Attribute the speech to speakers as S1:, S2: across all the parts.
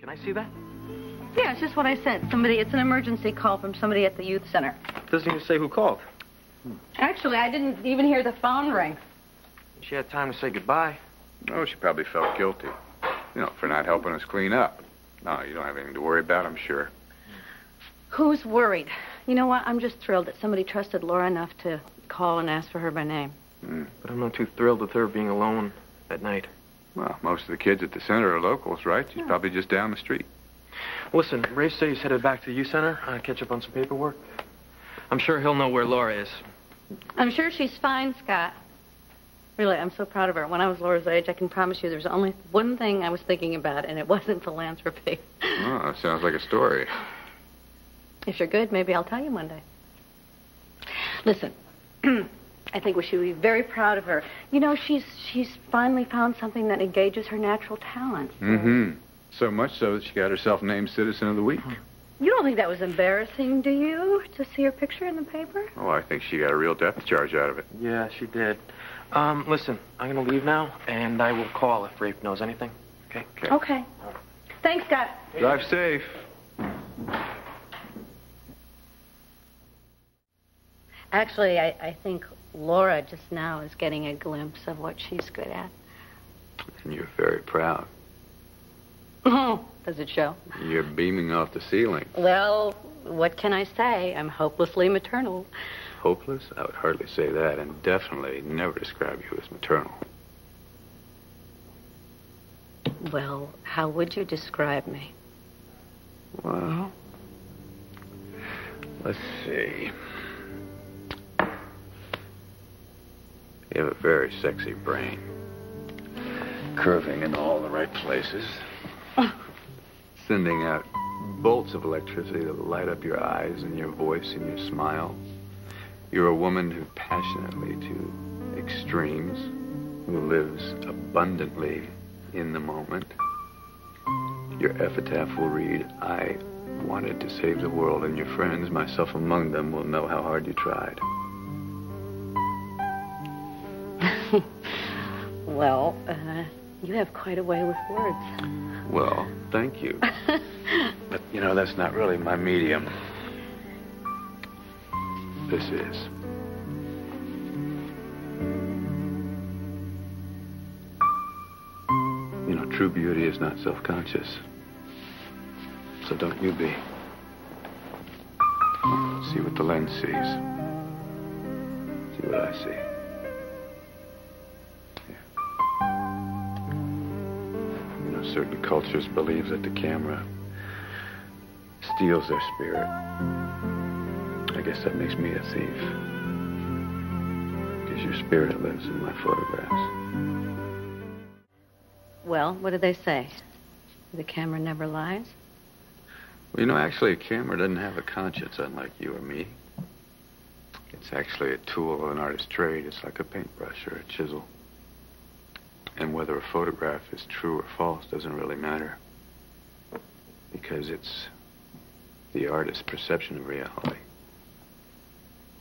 S1: Can I see that?
S2: Yeah, it's just what I said. Somebody, it's an emergency call from somebody at the youth center.
S1: Doesn't even say who called.
S2: Actually, I didn't even hear the phone ring.
S1: She had time to say goodbye.
S3: Oh, she probably felt guilty. You know, for not helping us clean up. No, you don't have anything to worry about, I'm sure.
S2: Who's worried? You know what? I'm just thrilled that somebody trusted Laura enough to call and ask for her by name.
S3: Mm.
S1: But I'm not too thrilled with her being alone at night.
S3: Well, most of the kids at the center are locals, right? She's probably just down the street.
S1: Listen, Rafe says he's headed back to the youth center. Uh, catch up on some paperwork. I'm sure he'll know where Laura is.
S2: I'm sure she's fine, Scott. Really, I'm so proud of her. When I was Laura's age, I can promise you there's only one thing I was thinking about, and it wasn't philanthropy.
S3: Oh, that sounds like a story.
S2: If you're good, maybe I'll tell you one day. Listen, I think we should be very proud of her. You know, she's she's finally found something that engages her natural talents.
S3: Mm-hmm. So much so that she got herself named Citizen of the Week.
S2: You don't think that was embarrassing, do you, to see her picture in the paper?
S3: Oh, I think she got a real depth charge out of it.
S1: Yeah, she did. Um, listen, I'm gonna leave now, and I will call if Rafe knows anything. Okay?
S3: Okay.
S2: Okay. Thanks, Scott.
S3: Drive safe.
S2: Actually, I, I think Laura just now is getting a glimpse of what she's good at.
S3: And you're very proud.
S2: Does it show?
S3: You're beaming off the ceiling.
S2: Well, what can I say? I'm hopelessly maternal.
S3: Hopeless? I would hardly say that, and definitely never describe you as maternal.
S2: Well, how would you describe me?
S3: Well, let's see. You have a very sexy brain. Curving in all the right places. Sending out bolts of electricity that light up your eyes and your voice and your smile. You're a woman who passionately to extremes, who lives abundantly in the moment. Your epitaph will read, I wanted to save the world, and your friends, myself among them, will know how hard you tried.
S2: Well, uh, you have quite a way with words.
S3: Well, thank you. but, you know, that's not really my medium. This is. You know, true beauty is not self-conscious. So don't you be. See what the lens sees. See what I see. Certain cultures believe that the camera steals their spirit. I guess that makes me a thief. Because your spirit lives in my photographs.
S2: Well, what do they say? The camera never lies?
S3: Well, you know, actually, a camera doesn't have a conscience, unlike you or me. It's actually a tool of an artist's trade. It's like a paintbrush or a chisel. And whether a photograph is true or false doesn't really matter. Because it's the artist's perception of reality.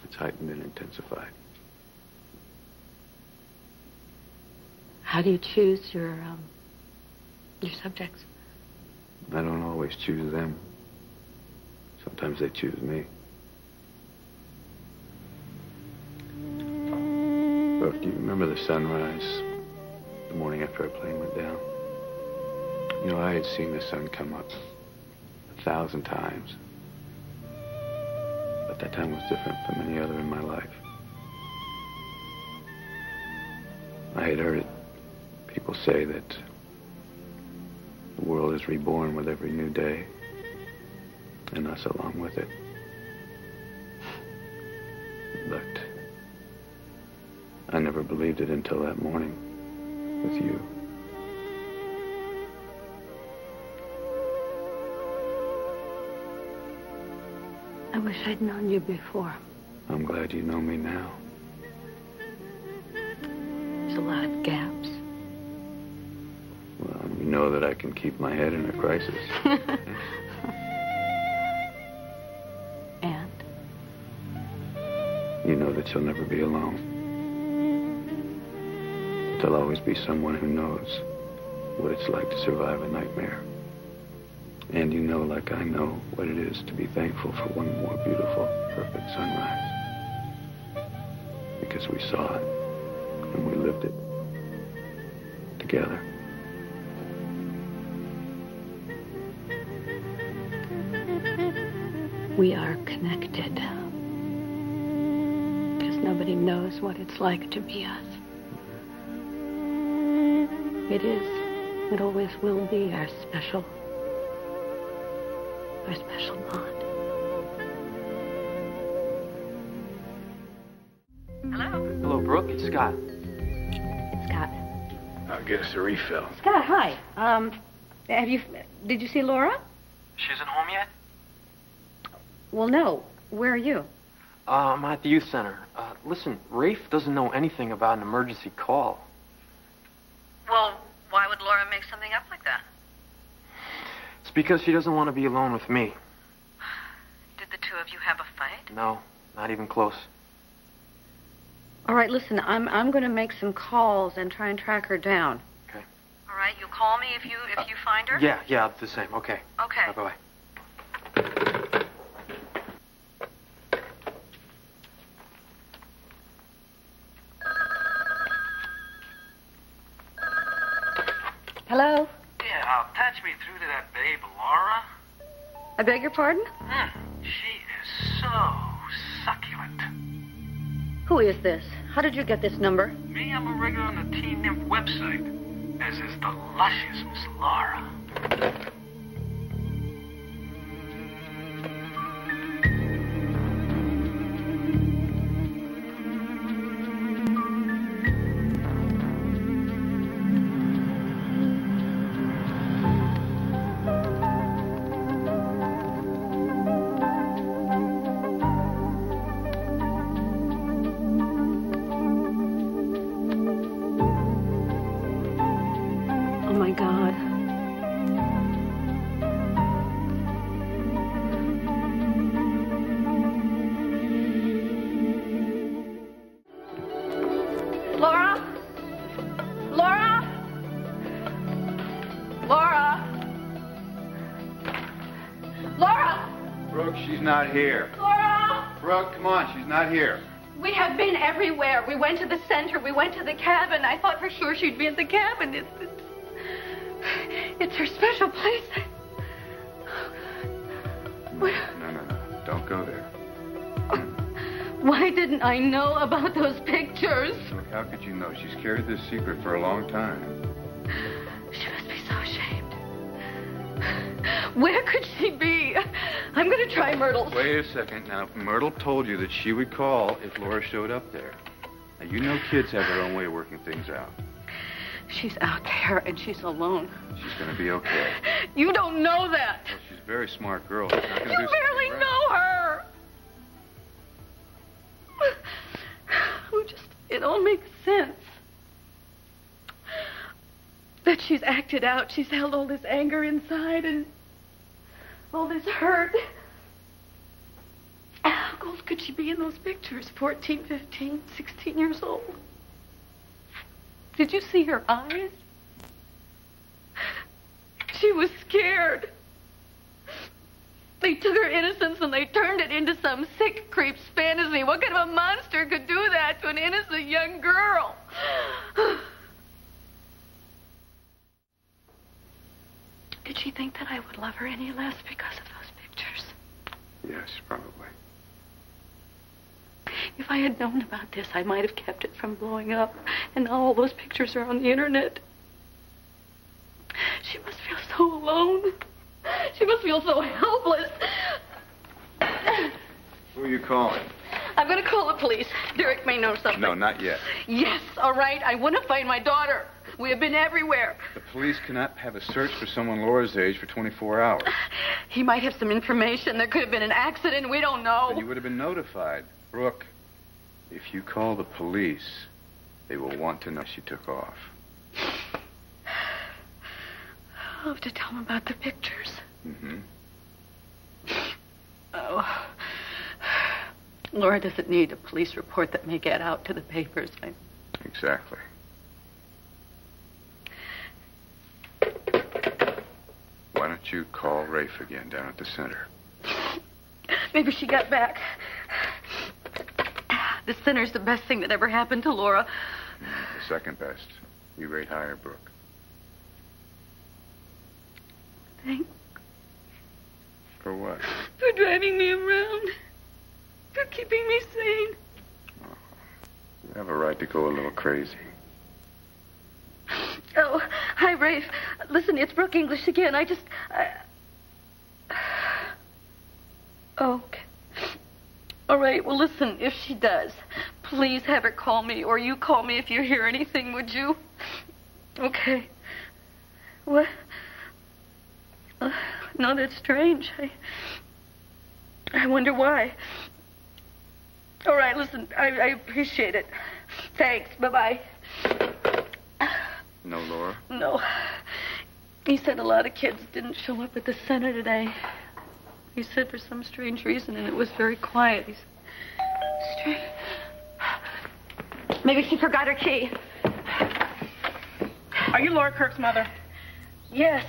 S3: It's heightened and intensified.
S2: How do you choose your um, your subjects?
S3: I don't always choose them. Sometimes they choose me. Look, do you remember the sunrise the morning after our plane went down? You know, I had seen the sun come up a thousand times. But that time was different from any other in my life. I had heard people say that the world is reborn with every new day, and us along with it. But I never believed it until that morning with you.
S2: I wish I'd known you before.
S3: I'm glad you know me now.
S2: There's a lot of gaps.
S3: Well, you know that I can keep my head in a crisis.
S2: and
S3: You know that you'll never be alone. There'll always be someone who knows what it's like to survive a nightmare. And you know, like I know, what it is to be thankful for one more beautiful, perfect sunrise. Because we saw it and we lived it together.
S2: We are connected. Because nobody knows what it's like to be us. It is. It always will be our special, our special bond. Hello?
S1: Hello, Brooke. It's Scott.
S2: Scott.
S3: I'll get us a refill.
S2: Scott, hi. Um, have you, did you see Laura?
S1: She isn't home yet?
S2: Well, no. Where are you?
S1: Uh, I'm at the youth center. Uh, listen, Rafe doesn't know anything about an emergency call.
S2: Well, why would make something up like that?
S1: It's because she doesn't want to be alone with me.
S2: Did the two of you have a fight?
S1: No, not even close.
S2: All right, listen, I'm I'm going to make some calls and try and track her down.
S1: Okay.
S2: All right, you call me if you if uh, you find her.
S1: Yeah, yeah, the same. Okay.
S2: Okay.
S1: Bye bye.
S2: Hello.
S4: Yeah, uh, patch me through to that babe, Laura.
S2: I beg your pardon?
S4: Hmm. She is so succulent.
S2: Who is this? How did you get this number?
S4: Me, I'm a regular on the Teen Nymph website, as is the luscious Miss Laura.
S3: Brooke, she's not here.
S2: Laura?
S3: Brooke, come on, she's not here.
S2: We have been everywhere. We went to the center. We went to the cabin. I thought for sure she'd be at the cabin. It's, it's, it's her special place. Where-
S3: No, no, no. Don't go there.
S2: Why didn't I know about those pictures?
S3: Look, how could you know? She's carried this secret for a long time.
S2: She must be so ashamed. Where could she be? I'm going to try Myrtle's.
S3: Wait a second. Now, Myrtle told you that she would call if Laura showed up there. Now, you know kids have their own way of working things out.
S2: She's out there and she's alone.
S3: She's going to be okay.
S2: You don't know that.
S3: Well, she's a very smart girl. She's not going to
S2: You barely know her. Just it all makes sense. That she's acted out. She's held all this anger inside and all this hurt. How old could she be in those pictures? 14, 15, 16 years old. Did you see her eyes? She was scared. They took her innocence and they turned it into some sick creep's fantasy. What kind of a monster could do that to an innocent young girl? Did she think that I would love her any less because of those pictures?
S3: Yes, probably.
S2: If I had known about this, I might have kept it from blowing up. And now all those pictures are on the internet. She must feel so alone. She must feel so helpless.
S3: Who are you calling?
S2: I'm going to call the police. Derek may know something.
S3: No, not yet.
S2: Yes, all right. I want to find my daughter. We have been everywhere.
S3: The police cannot have a search for someone Laura's age for 24 hours.
S2: He might have some information. There could have been an accident. We don't know.
S3: And you would have been notified. Brooke, if you call the police, they will want to know she took off.
S2: I'll have to tell him about the pictures.
S3: Mm-hmm.
S2: Oh. Laura doesn't need a police report that may get out to the papers. I...
S3: Exactly. Why don't don't you call Rafe again down at the center?
S2: Maybe she got back. The center's the best thing that ever happened to Laura.
S3: Mm, the second best. You rate higher, Brooke.
S2: Thanks
S3: For what?
S2: for driving me around. Keeping me sane.
S3: You have a right to go a little crazy.
S2: Oh, hi, Rafe. Listen, it's Brooke English again. I just. I... Oh, okay. All right, well, listen, if she does, please have her call me, or you call me if you hear anything, would you? Okay. What? Uh, no, that's strange. I. I wonder why. All right, listen, I, I appreciate it. Thanks. Bye bye.
S3: No, Laura?
S2: No. He said a lot of kids didn't show up at the center today. He said for some strange reason, and it was very quiet. He's strange. Maybe she forgot her key.
S5: Are you Laura Kirk's mother?
S2: Yes.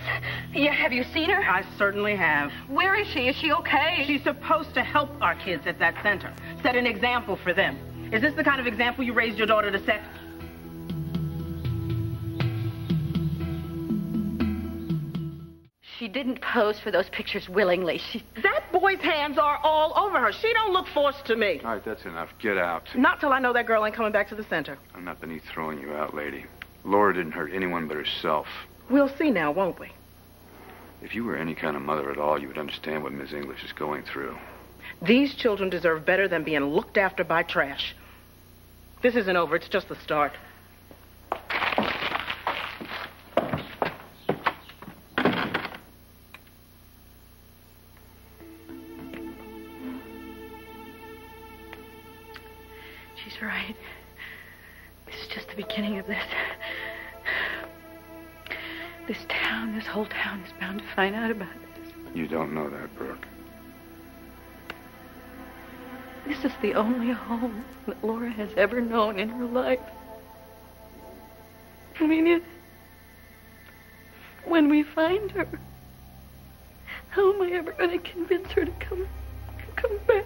S2: Yeah, have you seen her?
S5: I certainly have.
S2: Where is she? Is she okay?
S5: She's supposed to help our kids at that center, set an example for them. Is this the kind of example you raised your daughter to set?
S2: She didn't pose for those pictures willingly. She.
S5: That boy's hands are all over her. She don't look forced to me.
S3: All right, that's enough. Get out.
S5: Not till I know that girl ain't coming back to the center.
S3: I'm not beneath throwing you out, lady. Laura didn't hurt anyone but herself.
S5: We'll see now, won't we?
S3: If you were any kind of mother at all, you would understand what Miss English is going through.
S5: These children deserve better than being looked after by trash. This isn't over. It's just the start.
S3: Don't know that, Brooke.
S2: This is the only home that Laura has ever known in her life. I mean, it, when we find her, how am I ever going to convince her to come, come back?